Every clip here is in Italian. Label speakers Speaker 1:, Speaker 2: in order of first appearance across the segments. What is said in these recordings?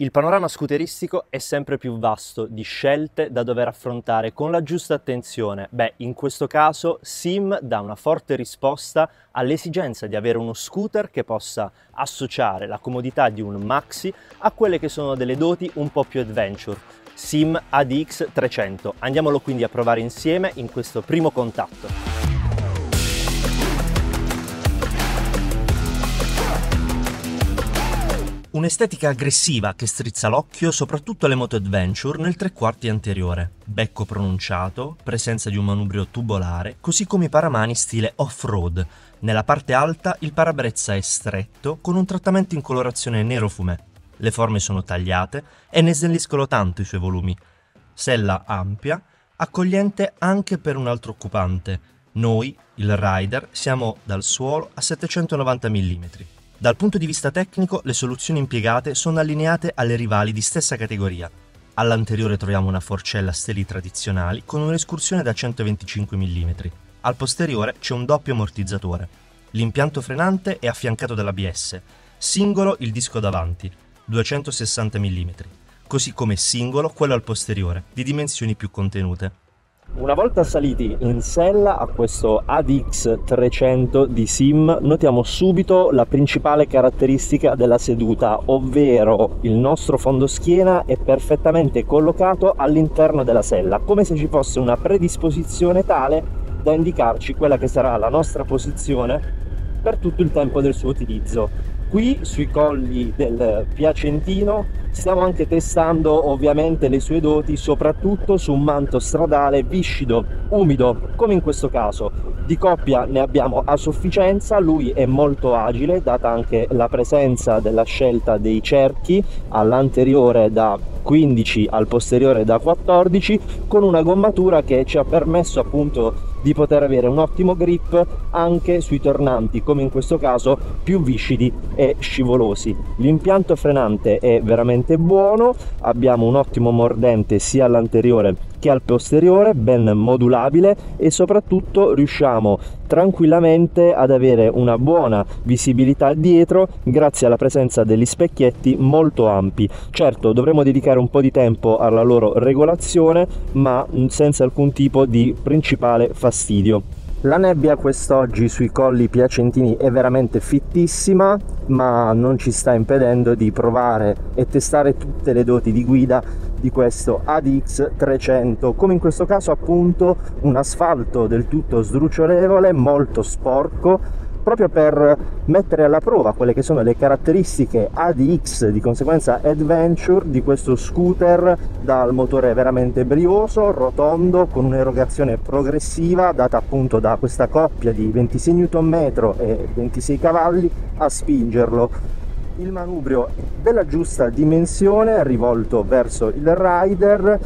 Speaker 1: Il panorama scooteristico è sempre più vasto di scelte da dover affrontare con la giusta attenzione. Beh, in questo caso Sim dà una forte risposta all'esigenza di avere uno scooter che possa associare la comodità di un maxi a quelle che sono delle doti un po' più adventure. Sim ADX 300. Andiamolo quindi a provare insieme in questo primo contatto. Un'estetica aggressiva che strizza l'occhio soprattutto alle moto adventure nel tre quarti anteriore. Becco pronunciato, presenza di un manubrio tubolare, così come i paramani stile off-road. Nella parte alta il parabrezza è stretto con un trattamento in colorazione nero fumè. Le forme sono tagliate e ne snelliscono tanto i suoi volumi. Sella ampia, accogliente anche per un altro occupante. Noi, il rider, siamo dal suolo a 790 mm. Dal punto di vista tecnico, le soluzioni impiegate sono allineate alle rivali di stessa categoria. All'anteriore troviamo una forcella steli tradizionali con un'escursione da 125 mm. Al posteriore c'è un doppio ammortizzatore. L'impianto frenante è affiancato dall'ABS, singolo il disco davanti, 260 mm, così come singolo quello al posteriore, di dimensioni più contenute. Una volta saliti in sella a questo ADX 300 di Sim, notiamo subito la principale caratteristica della seduta, ovvero il nostro fondoschiena è perfettamente collocato all'interno della sella, come se ci fosse una predisposizione tale da indicarci quella che sarà la nostra posizione per tutto il tempo del suo utilizzo. Qui sui colli del Piacentino stiamo anche testando ovviamente le sue doti soprattutto su un manto stradale viscido, umido, come in questo caso. Di coppia ne abbiamo a sufficienza, lui è molto agile, data anche la presenza della scelta dei cerchi all'anteriore da 15 al posteriore da 14 con una gommatura che ci ha permesso appunto di poter avere un ottimo grip anche sui tornanti come in questo caso più viscidi e scivolosi. L'impianto frenante è veramente buono abbiamo un ottimo mordente sia all'anteriore che al posteriore ben modulabile e soprattutto riusciamo tranquillamente ad avere una buona visibilità dietro grazie alla presenza degli specchietti molto ampi certo dovremo dedicare un po' di tempo alla loro regolazione ma senza alcun tipo di principale fastidio. La nebbia quest'oggi sui colli piacentini è veramente fittissima, ma non ci sta impedendo di provare e testare tutte le doti di guida di questo ADX 300, come in questo caso appunto un asfalto del tutto sdrucciolevole, molto sporco, proprio per mettere alla prova quelle che sono le caratteristiche ADX, di conseguenza Adventure, di questo scooter dal motore veramente brioso, rotondo, con un'erogazione progressiva data appunto da questa coppia di 26 Nm e 26 cavalli a spingerlo il manubrio della giusta dimensione rivolto verso il rider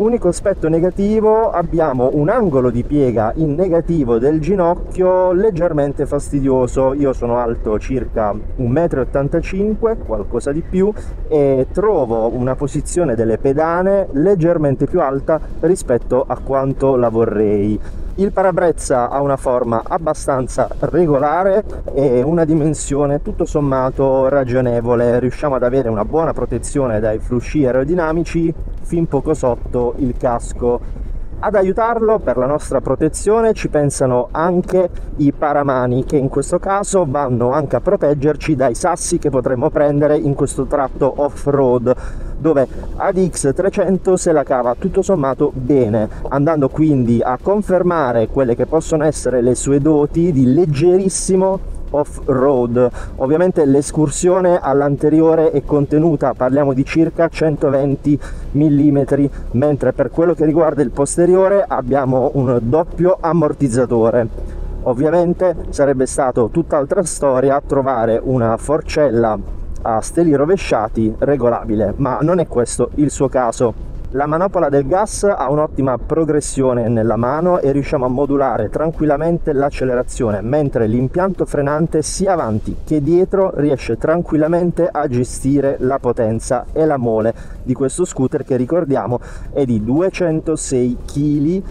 Speaker 1: Unico aspetto negativo, abbiamo un angolo di piega in negativo del ginocchio leggermente fastidioso. Io sono alto circa 1,85 m, qualcosa di più, e trovo una posizione delle pedane leggermente più alta rispetto a quanto la vorrei. Il parabrezza ha una forma abbastanza regolare e una dimensione tutto sommato ragionevole. Riusciamo ad avere una buona protezione dai flusci aerodinamici fin poco sotto il casco. Ad aiutarlo per la nostra protezione ci pensano anche i paramani che in questo caso vanno anche a proteggerci dai sassi che potremmo prendere in questo tratto off-road dove ADX 300 se la cava tutto sommato bene. Andando quindi a confermare quelle che possono essere le sue doti di leggerissimo off-road. Ovviamente l'escursione all'anteriore è contenuta, parliamo di circa 120 mm, mentre per quello che riguarda il posteriore abbiamo un doppio ammortizzatore. Ovviamente sarebbe stato tutt'altra storia trovare una forcella a steli rovesciati regolabile, ma non è questo il suo caso. La manopola del gas ha un'ottima progressione nella mano e riusciamo a modulare tranquillamente l'accelerazione, mentre l'impianto frenante sia avanti che dietro riesce tranquillamente a gestire la potenza e la mole di questo scooter che ricordiamo è di 206 kg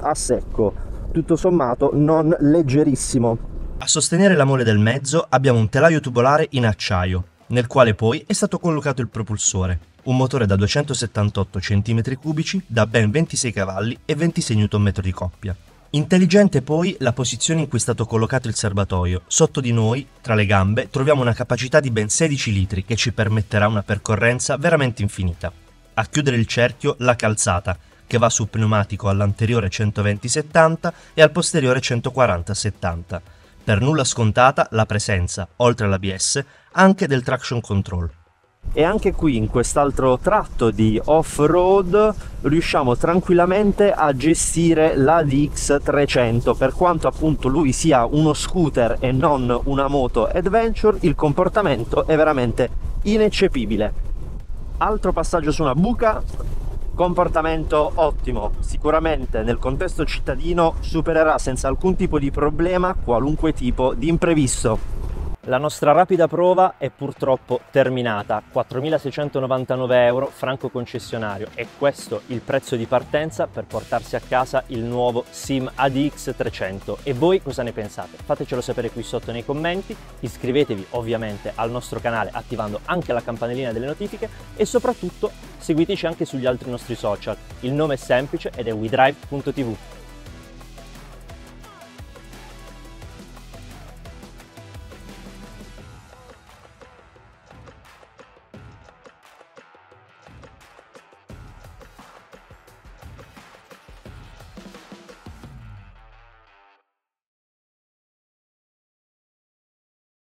Speaker 1: a secco, tutto sommato non leggerissimo. A sostenere la mole del mezzo abbiamo un telaio tubolare in acciaio, nel quale poi è stato collocato il propulsore, un motore da 278 cm3 da ben 26 cavalli e 26 Nm di coppia. Intelligente poi la posizione in cui è stato collocato il serbatoio. Sotto di noi, tra le gambe, troviamo una capacità di ben 16 litri che ci permetterà una percorrenza veramente infinita. A chiudere il cerchio la calzata, che va sul pneumatico all'anteriore 120-70 e al posteriore 140-70. Per nulla scontata la presenza, oltre all'ABS, anche del traction control. E anche qui in quest'altro tratto di off-road riusciamo tranquillamente a gestire la DX300 per quanto appunto lui sia uno scooter e non una moto adventure il comportamento è veramente ineccepibile. Altro passaggio su una buca. Comportamento ottimo. Sicuramente nel contesto cittadino supererà senza alcun tipo di problema qualunque tipo di imprevisto la nostra rapida prova è purtroppo terminata, 4.699 euro franco concessionario. E questo il prezzo di partenza per portarsi a casa il nuovo Sim ADX 300 e voi cosa ne pensate? Fatecelo sapere qui sotto nei commenti, iscrivetevi ovviamente al nostro canale attivando anche la campanellina delle notifiche. E soprattutto seguiteci anche sugli altri nostri social, il nome è semplice ed è WeDrive.tv.